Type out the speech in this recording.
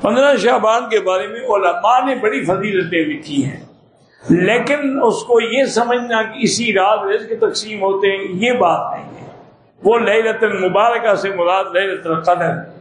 پندرہ شعبان کے بارے میں علماء نے بڑی فضیلتیں لکھی ہیں۔ لیکن اس کو یہ سمجھنا کہ اسی رات رزق تقسیم ہوتے ہیں، یہ بات نہیں ہے۔ وہ لہ المبارکہ سے مراد لہ القدر۔